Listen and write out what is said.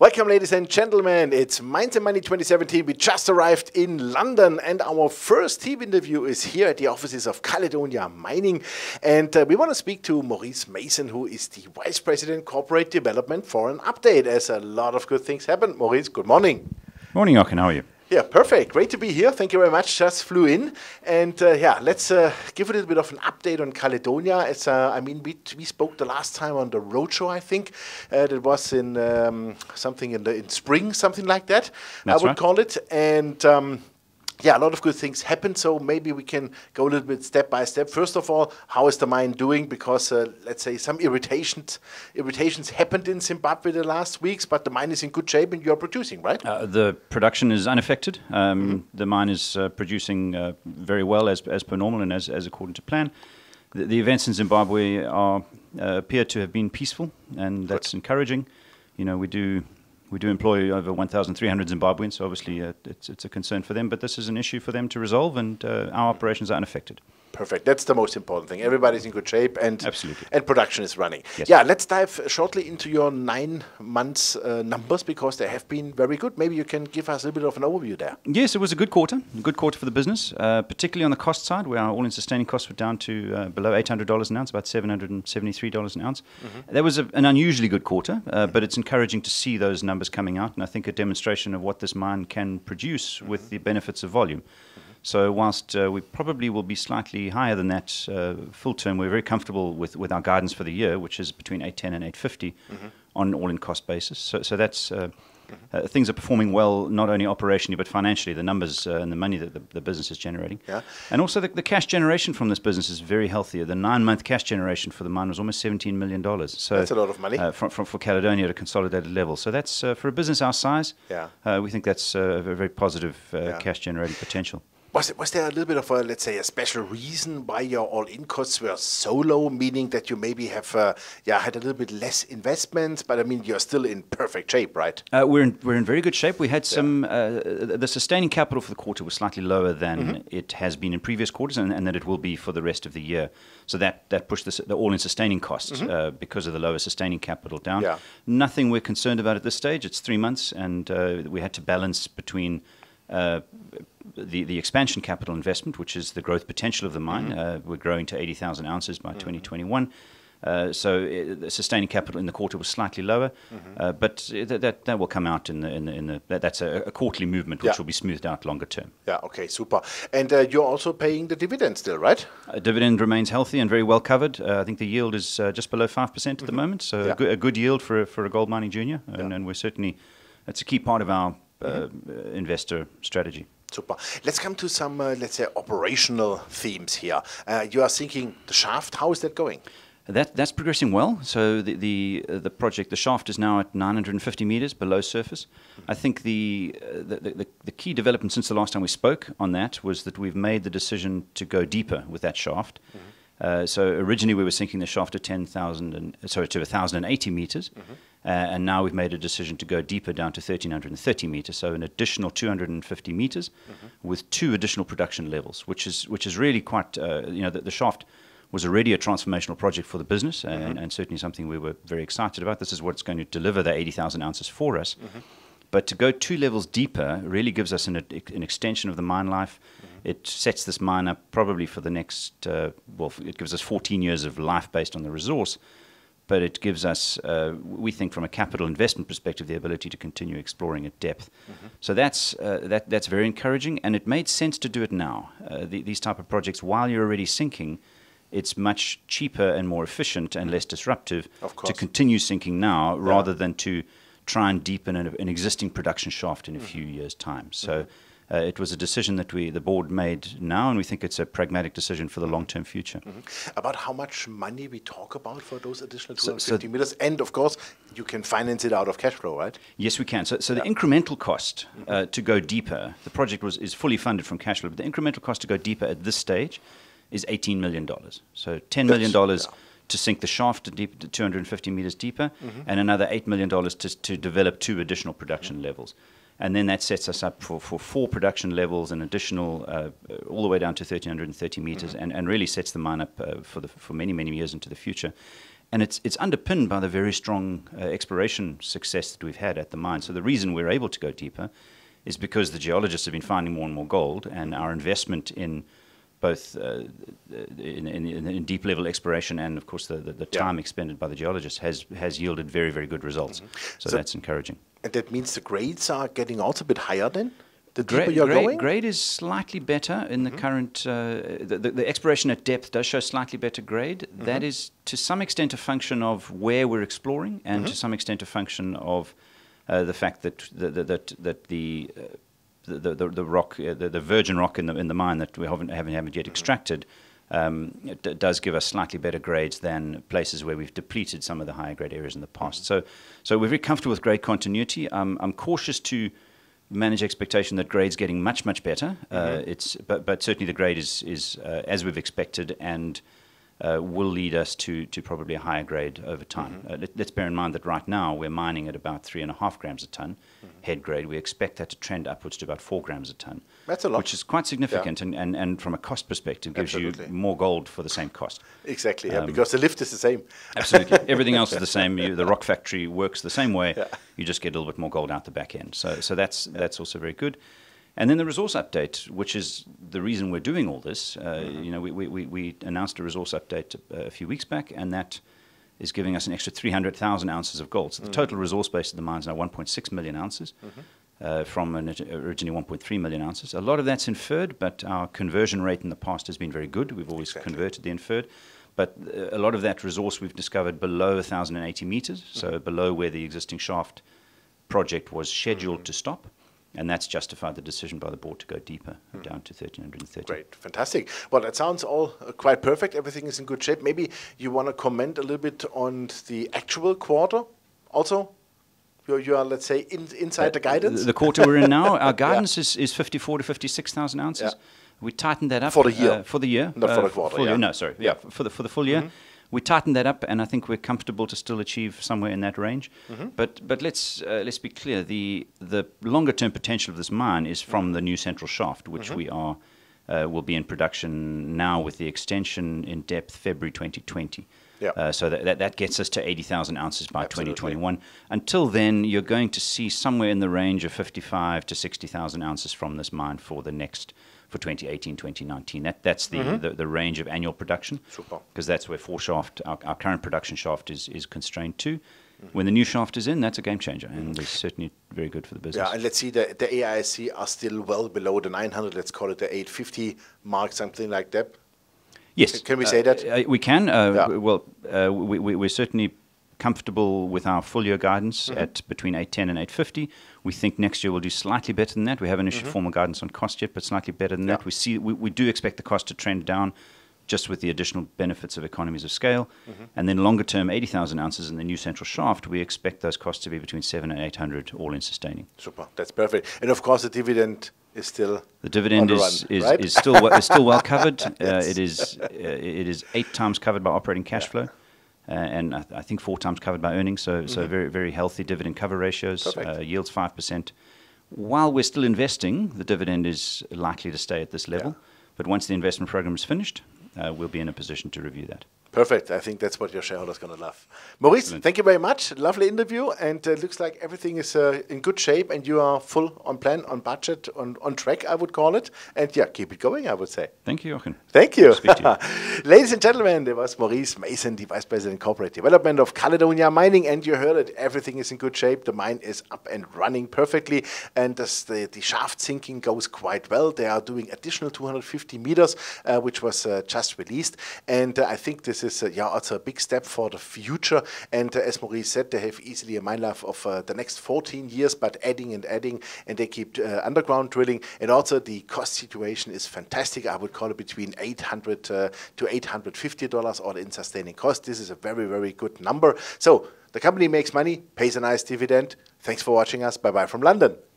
Welcome, ladies and gentlemen. It's Mines and Money 2017. We just arrived in London, and our first team interview is here at the offices of Caledonia Mining. And uh, we want to speak to Maurice Mason, who is the Vice President Corporate Development, for an update, as a lot of good things happened. Maurice, good morning. Morning, Jochen. How are you? Yeah, perfect. Great to be here. Thank you very much. Just flew in, and uh, yeah, let's uh, give a little bit of an update on Caledonia. It's, uh, I mean, we, we spoke the last time on the roadshow. I think uh, that was in um, something in the in spring, something like that. That's I would right. call it, and. Um, yeah, a lot of good things happened. So maybe we can go a little bit step by step. First of all, how is the mine doing? Because uh, let's say some irritations irritations happened in Zimbabwe the last weeks, but the mine is in good shape and you are producing, right? Uh, the production is unaffected. Um, The mine is uh, producing uh, very well as, as per normal and as, as according to plan. The, the events in Zimbabwe are, uh, appear to have been peaceful, and that's encouraging. You know, we do we do employ over 1,300 Zimbabweans, so obviously uh, it's, it's a concern for them, but this is an issue for them to resolve, and uh, our operations are unaffected. Perfect. That's the most important thing. Everybody's in good shape and Absolutely. and production is running. Yes. Yeah, let's dive shortly into your nine months uh, numbers because they have been very good. Maybe you can give us a little bit of an overview there. Yes, it was a good quarter, a good quarter for the business, uh, particularly on the cost side, where our all-in sustaining costs were down to uh, below $800 an ounce, about $773 an ounce. That was a, an unusually good quarter, uh, but it's encouraging to see those numbers coming out, and I think a demonstration of what this mine can produce with the benefits of volume. So whilst uh, we probably will be slightly higher than that uh, full term, we're very comfortable with, with our guidance for the year, which is between 810 and 850 on an all-in cost basis. So, so that's uh, uh, things are performing well, not only operationally but financially. The numbers uh, and the money that the, the business is generating, Yeah. and also the, the cash generation from this business is very healthy. The nine-month cash generation for the mine was almost 17 million dollars. So That's a lot of money. uh, from, from, for Caledonia at a consolidated level. So that's uh, for a business our size. Yeah. uh, we think that's uh, a very positive uh, Yeah. cash generating potential. Was, was there a little bit of a, let's say, a special reason why your all-in costs were so low, meaning that you maybe have, uh, yeah, had a little bit less investments, but I mean, you're still in perfect shape, right? Uh, we're in we're in very good shape. We had some uh, the sustaining capital for the quarter was slightly lower than Mm-hmm. it has been in previous quarters, and, and that it will be for the rest of the year. So that that pushed the, the all-in sustaining costs uh, because of the lower sustaining capital down. Yeah. Nothing we're concerned about at this stage. It's three months, and uh, we had to balance between. Uh, the, the expansion capital investment, which is the growth potential of the mine, Mm-hmm. uh, we're growing to 80,000 ounces by 2021. Uh, so uh, the sustaining capital in the quarter was slightly lower, Mm-hmm. uh, but that, that will come out in the in the, in the that, that's a, a quarterly movement which Yeah. will be smoothed out longer term. Yeah, okay, super. And uh, you're also paying the dividend still, right? Uh, dividend remains healthy and very well covered. Uh, I think the yield is uh, just below five percent at the moment, so Mm-hmm. Yeah. a, good, a good yield for a, for a gold mining junior, and, Yeah. Mm-hmm. and we're certainly that's a key part of our uh, investor strategy. Super. Let's come to some, uh, let's say, operational themes here. Uh, you are sinking the shaft. How is that going? That that's progressing well. So the the uh, the project, the shaft is now at 950 meters below surface. I think the, uh, the, the the key development since the last time we spoke on that was that we've made the decision to go deeper with that shaft. Uh, so originally we were sinking the shaft at 10,000 and sorry to 1,080 meters, uh, and now we've made a decision to go deeper down to 1,330 meters. So an additional 250 meters, with two additional production levels, which is which is really quite uh, you know the, the shaft was already a transformational project for the business and, and certainly something we were very excited about. This is what's going to deliver the 80,000 ounces for us. But to go two levels deeper really gives us an, an extension of the mine life. It sets this mine up probably for the next, uh, well, it gives us 14 years of life based on the resource. But it gives us, uh, we think, from a capital investment perspective, the ability to continue exploring at depth. So that's uh, that, that's very encouraging, and it made sense to do it now. Uh, the, these type of projects, while you're already sinking, it's much cheaper and more efficient and less disruptive to continue sinking now rather than to try and deepen an, an existing production shaft in a few years' time. So uh, it was a decision that we, the board made now, and we think it's a pragmatic decision for the long-term future. About how much money we talk about for those additional So- 250 so- meters, and of course, you can finance it out of cash flow, right? Yes, we can. So, so the incremental cost uh, to go deeper, the project was is fully funded from cash flow, but the incremental cost to go deeper at this stage is $18 million. So $10 million yeah. to sink the shaft to deep, to 250 meters deeper, and another $8 million to, to develop two additional production levels. And then that sets us up for, for four production levels, and additional, uh, all the way down to 1,330 meters, and, and really sets the mine up uh, for, the, for many, many years into the future. and it's it's underpinned by the very strong uh, exploration success that we've had at the mine. So the reason we're able to go deeper is because the geologists have been finding more and more gold, and our investment in both uh, in, in, in, deep level exploration and, of course, the, the, the time yeah. expended by the geologists has has yielded very very good results. Mm-hmm. So, so, that's encouraging. And that means the grades are getting also a bit higher then. The deeper you're grade, going, grade is slightly better in the mm-hmm. current. Uh, the, the, the, exploration at depth does show slightly better grade. Mm-hmm. That is to some extent a function of where we're exploring, and to mm-hmm. some extent a function of uh, the fact that the, that that the uh, the, the, the rock, uh, the, the virgin rock in the in the mine that we haven't haven't, haven't yet mm-hmm. extracted, um, it d- does give us slightly better grades than places where we've depleted some of the higher grade areas in the past. So, so we're very comfortable with grade continuity. Um, I'm cautious to manage expectation that grade's getting much much better. Uh, mm-hmm. Uh, it's but but certainly the grade is is uh, as we've expected and uh, will lead us to, to probably a higher grade over time. Mm-hmm. Uh, let, us bear in mind that right now we're mining at about three and a half grams a ton mm-hmm. head grade. We expect that to trend upwards to about four grams a ton. That's a lot. Which is quite significant yeah. and, and, and from a cost perspective gives absolutely. you more gold for the same cost. Exactly, yeah, um, because the lift is the same. absolutely. Everything else is the same. You, the rock factory works the same way. Yeah. You just get a little bit more gold out the back end. So, so that's, that's also very good. And then the resource update, which is the reason we're doing all this. Uh, mm-hmm. You know, we, we, we announced a resource update a, a few weeks back, and that is giving us an extra 300,000 ounces of gold. So the mm-hmm. total resource base of the mine is now 1.6 million ounces. Mm-hmm. Uh, from an, originally 1.3 million ounces. A lot of that's inferred, but our conversion rate in the past has been very good. We've always exactly. converted the inferred. But uh, a lot of that resource we've discovered below 1,080 meters, mm-hmm. so below where the existing shaft project was scheduled mm-hmm. to stop and that's justified the decision by the board to go deeper hmm. down to 1330. Great, fantastic. Well, that sounds all uh, quite perfect. Everything is in good shape. Maybe you want to comment a little bit on the actual quarter also? You, you are, let's say, in, inside uh, the guidance? The quarter we're in now, our guidance yeah. is, is 54 to 56,000 ounces. Yeah. We tightened that up. For the year? Uh, for the year. Not for the uh, quarter, yeah. Year. No, sorry. Yeah, for, the, for the full year. Mm -hmm we tightened that up, and I think we're comfortable to still achieve somewhere in that range. Mm-hmm. But but let's uh, let's be clear: the the longer term potential of this mine is from mm-hmm. the new central shaft, which mm-hmm. we are uh, will be in production now with the extension in depth February 2020. Yeah. Uh, so that, that, that gets us to 80,000 ounces by Absolutely. 2021. Until then, you're going to see somewhere in the range of 55 to 60,000 ounces from this mine for the next for 2018, 2019. That, that's the, mm-hmm. the, the, range of annual production. Because that's where four shaft, our, our, current production shaft is, is constrained to. Mm-hmm. When the new shaft is in, that's a game changer, and it's certainly very good for the business. Yeah, and let's see, the, the AISC are still well below the 900, let's call it the 850 mark, something like that. Yes. Can we say that? Uh, we can. Uh, yeah. Well, uh, we, we, we're certainly comfortable with our full year guidance mm-hmm. at between 810 and 850. We think next year we'll do slightly better than that. We haven't issued mm-hmm. formal guidance on cost yet, but slightly better than yeah. that. We see we, we do expect the cost to trend down just with the additional benefits of economies of scale. Mm-hmm. And then longer term, 80,000 ounces in the new central shaft, we expect those costs to be between 7 and 800 all in sustaining. Super, that's perfect. And of course, the dividend is still the dividend is, run, is, right? is still is still well covered. Uh, it is uh, it is eight times covered by operating cash flow. Uh, and I, th- I, think four times covered by earnings. So, mm-hmm. so very, very healthy dividend cover ratios. Uh, yields five percent. While we're still investing, the dividend is likely to stay at this level. Yeah. But once the investment program is finished, uh, we'll be in a position to review that. Perfect. I think that's what your shareholders are going to love. Maurice, Excellent. thank you very much. Lovely interview, and uh, looks like everything is uh, in good shape, and you are full on plan, on budget, on, on track, I would call it. And yeah, keep it going, I would say. Thank you, Jochen. Thank you. you. Ladies and gentlemen, there was Maurice Mason, the Vice President Corporate Development of Caledonia Mining, and you heard it. Everything is in good shape. The mine is up and running perfectly, and the, the shaft sinking goes quite well. They are doing additional 250 meters, uh, which was uh, just released, and uh, I think this is uh, yeah also a big step for the future. And uh, as Maurice said, they have easily a mine life of uh, the next 14 years, but adding and adding, and they keep underground drilling. And also the cost situation is fantastic. I would call it between 800 to 850 dollars all in sustaining cost. This is a very very good number. So the company makes money, pays a nice dividend. Thanks for watching us. Bye bye from London.